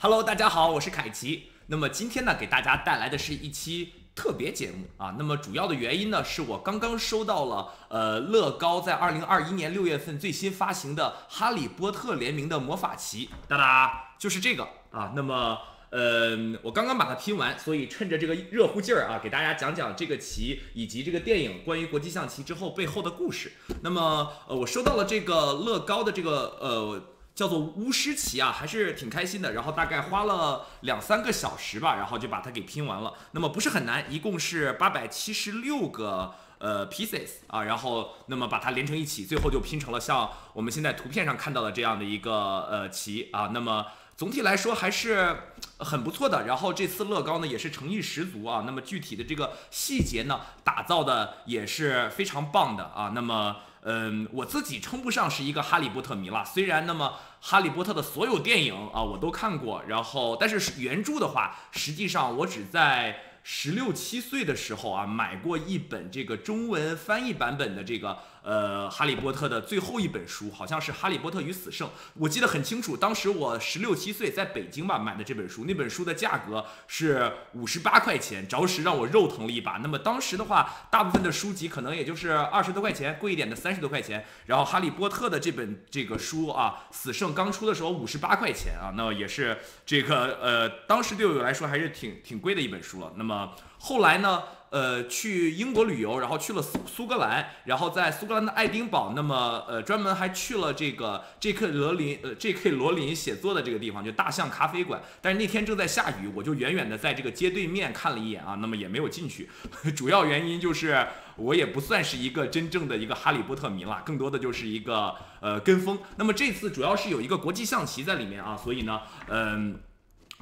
Hello，大家好，我是凯奇。那么今天呢，给大家带来的是一期特别节目啊。那么主要的原因呢，是我刚刚收到了呃乐高在二零二一年六月份最新发行的《哈利波特》联名的魔法旗，哒哒，就是这个啊。那么呃，我刚刚把它拼完，所以趁着这个热乎劲儿啊，给大家讲讲这个棋以及这个电影关于国际象棋之后背后的故事。那么呃，我收到了这个乐高的这个呃。叫做巫师棋啊，还是挺开心的。然后大概花了两三个小时吧，然后就把它给拼完了。那么不是很难，一共是八百七十六个呃 pieces 啊，然后那么把它连成一起，最后就拼成了像我们现在图片上看到的这样的一个呃棋啊。那么总体来说还是很不错的。然后这次乐高呢也是诚意十足啊。那么具体的这个细节呢，打造的也是非常棒的啊。那么。嗯，我自己称不上是一个哈利波特迷了。虽然那么哈利波特的所有电影啊我都看过，然后但是原著的话，实际上我只在。十六七岁的时候啊，买过一本这个中文翻译版本的这个呃《哈利波特》的最后一本书，好像是《哈利波特与死圣》，我记得很清楚。当时我十六七岁，在北京吧买的这本书，那本书的价格是五十八块钱，着实让我肉疼了一把。那么当时的话，大部分的书籍可能也就是二十多块钱，贵一点的三十多块钱。然后《哈利波特》的这本这个书啊，《死圣》刚出的时候五十八块钱啊，那也是这个呃，当时对我来说还是挺挺贵的一本书了。那么。后来呢？呃，去英国旅游，然后去了苏苏格兰，然后在苏格兰的爱丁堡，那么呃，专门还去了这个 J.K. 罗琳呃 J.K. 罗琳写作的这个地方，就大象咖啡馆。但是那天正在下雨，我就远远的在这个街对面看了一眼啊，那么也没有进去。主要原因就是我也不算是一个真正的一个哈利波特迷了，更多的就是一个呃跟风。那么这次主要是有一个国际象棋在里面啊，所以呢，嗯。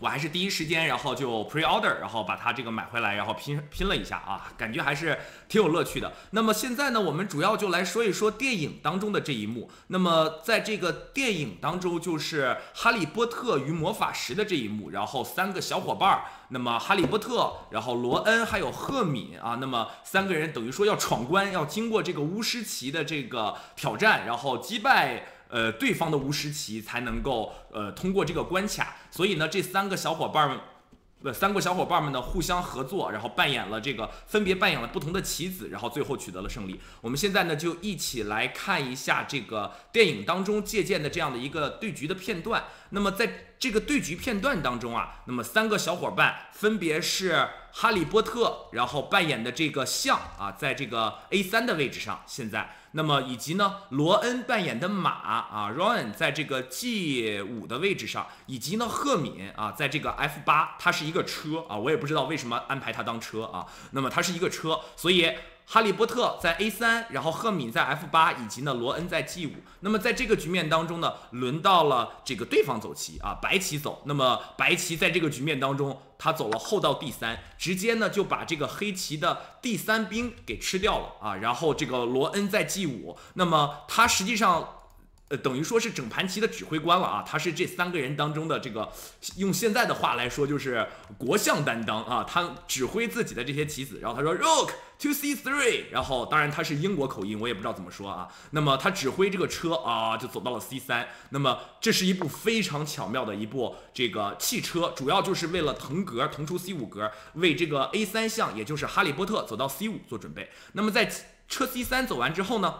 我还是第一时间，然后就 pre order，然后把它这个买回来，然后拼拼了一下啊，感觉还是挺有乐趣的。那么现在呢，我们主要就来说一说电影当中的这一幕。那么在这个电影当中，就是哈利波特与魔法石的这一幕，然后三个小伙伴儿，那么哈利波特，然后罗恩还有赫敏啊，那么三个人等于说要闯关，要经过这个巫师棋的这个挑战，然后击败。呃，对方的巫师棋才能够呃通过这个关卡，所以呢，这三个小伙伴儿们，呃，三个小伙伴儿们呢互相合作，然后扮演了这个分别扮演了不同的棋子，然后最后取得了胜利。我们现在呢就一起来看一下这个电影当中借鉴的这样的一个对局的片段。那么在这个对局片段当中啊，那么三个小伙伴分别是哈利波特，然后扮演的这个象啊，在这个 A 三的位置上，现在。那么以及呢，罗恩扮演的马啊，Ron 在这个 G 五的位置上，以及呢，赫敏啊，在这个 F 八，它是一个车啊，我也不知道为什么安排它当车啊。那么它是一个车，所以。哈利波特在 A 三，然后赫敏在 F 八，以及呢罗恩在 G 五。那么在这个局面当中呢，轮到了这个对方走棋啊，白棋走。那么白棋在这个局面当中，他走了后到第三，直接呢就把这个黑棋的第三兵给吃掉了啊。然后这个罗恩在 G 五，那么他实际上。呃，等于说是整盘棋的指挥官了啊，他是这三个人当中的这个，用现在的话来说就是国相担当啊，他指挥自己的这些棋子，然后他说 Rook to C3，然后当然他是英国口音，我也不知道怎么说啊，那么他指挥这个车啊，就走到了 C3，那么这是一部非常巧妙的一部这个汽车，主要就是为了腾格腾出 C5 格，为这个 A3 象，也就是哈利波特走到 C5 做准备。那么在车 C3 走完之后呢？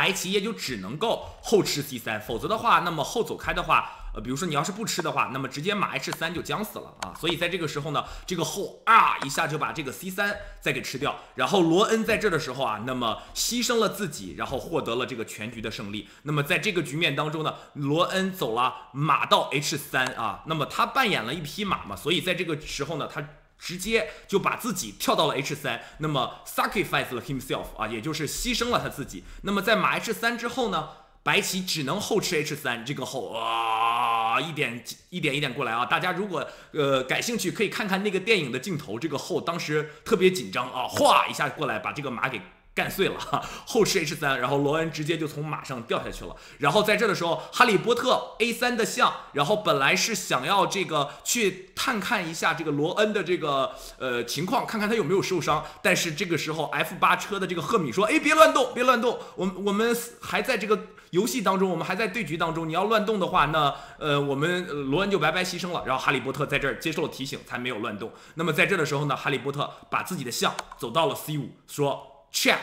白棋也就只能够后吃 C 三，否则的话，那么后走开的话，呃，比如说你要是不吃的话，那么直接马 H 三就将死了啊。所以在这个时候呢，这个后啊一下就把这个 C 三再给吃掉，然后罗恩在这的时候啊，那么牺牲了自己，然后获得了这个全局的胜利。那么在这个局面当中呢，罗恩走了马到 H 三啊，那么他扮演了一匹马嘛，所以在这个时候呢，他。直接就把自己跳到了 H 三，那么 sacrifice 了 himself 啊，也就是牺牲了他自己。那么在马 H 三之后呢，白棋只能后吃 H 三，这个后啊一点一点一点过来啊。大家如果呃感兴趣，可以看看那个电影的镜头，这个后当时特别紧张啊，哗一下过来把这个马给。干碎了，后吃 H 三，然后罗恩直接就从马上掉下去了。然后在这的时候，哈利波特 A 三的象，然后本来是想要这个去探看一下这个罗恩的这个呃情况，看看他有没有受伤。但是这个时候 F 八车的这个赫敏说：“哎，别乱动，别乱动，我我们还在这个游戏当中，我们还在对局当中，你要乱动的话，那呃，我们罗恩就白白牺牲了。然后哈利波特在这儿接受了提醒，才没有乱动。那么在这的时候呢，哈利波特把自己的象走到了 C 五，说 check。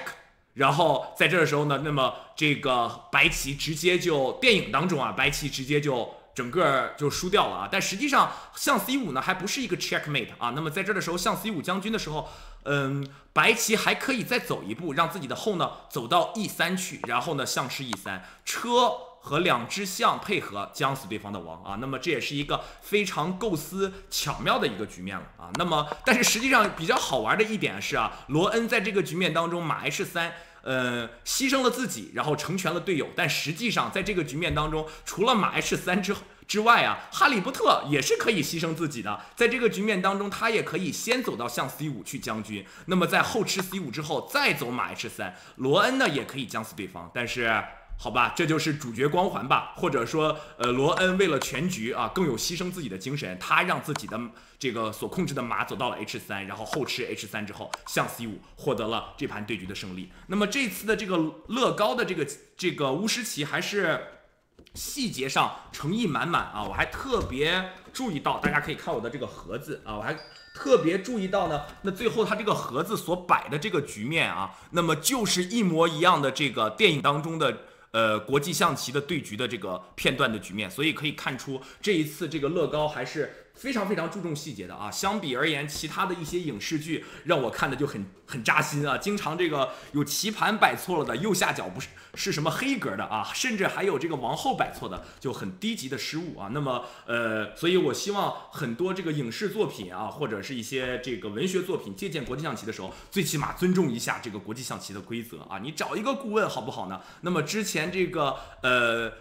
然后在这的时候呢，那么这个白棋直接就电影当中啊，白棋直接就整个就输掉了啊。但实际上象 C 五呢，还不是一个 checkmate 啊。那么在这的时候，象 C 五将军的时候，嗯，白棋还可以再走一步，让自己的后呢走到 E 三去，然后呢象吃 E 三，车和两只象配合将死对方的王啊。那么这也是一个非常构思巧妙的一个局面了啊。那么但是实际上比较好玩的一点是啊，罗恩在这个局面当中马 H 三。呃，牺牲了自己，然后成全了队友，但实际上在这个局面当中，除了马 H 三之之外啊，哈利波特也是可以牺牲自己的。在这个局面当中，他也可以先走到象 C 五去将军，那么在后吃 C 五之后再走马 H 三，罗恩呢也可以将死对方，但是。好吧，这就是主角光环吧，或者说，呃，罗恩为了全局啊，更有牺牲自己的精神，他让自己的这个所控制的马走到了 H 三，然后后吃 H 三之后，向 C 五获得了这盘对局的胜利。那么这次的这个乐高的这个这个巫师棋还是细节上诚意满满啊，我还特别注意到，大家可以看我的这个盒子啊，我还特别注意到呢，那最后它这个盒子所摆的这个局面啊，那么就是一模一样的这个电影当中的。呃，国际象棋的对局的这个片段的局面，所以可以看出这一次这个乐高还是。非常非常注重细节的啊，相比而言，其他的一些影视剧让我看的就很很扎心啊，经常这个有棋盘摆错了的右下角不是是什么黑格的啊，甚至还有这个王后摆错的，就很低级的失误啊。那么呃，所以我希望很多这个影视作品啊，或者是一些这个文学作品借鉴国际象棋的时候，最起码尊重一下这个国际象棋的规则啊。你找一个顾问好不好呢？那么之前这个呃。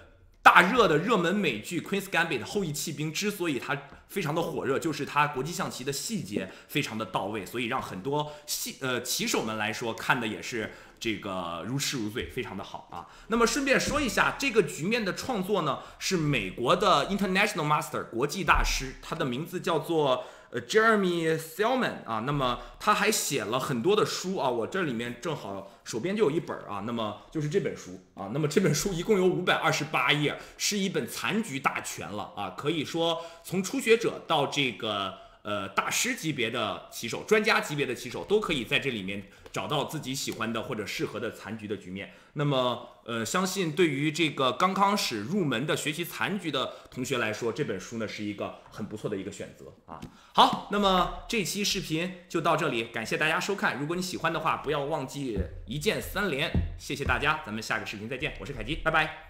大热的热门美剧《Queen's Gambit》后裔弃兵之所以它非常的火热，就是它国际象棋的细节非常的到位，所以让很多戏呃棋手们来说看的也是这个如痴如醉，非常的好啊。那么顺便说一下，这个局面的创作呢是美国的 International Master 国际大师，他的名字叫做。，Jeremy Selman 啊，那么他还写了很多的书啊，我这里面正好手边就有一本啊，那么就是这本书啊，那么这本书一共有五百二十八页，是一本残局大全了啊，可以说从初学者到这个呃大师级别的棋手、专家级别的棋手都可以在这里面。找到自己喜欢的或者适合的残局的局面，那么呃，相信对于这个刚刚始入门的学习残局的同学来说，这本书呢是一个很不错的一个选择啊。好，那么这期视频就到这里，感谢大家收看。如果你喜欢的话，不要忘记一键三连，谢谢大家，咱们下个视频再见，我是凯基，拜拜。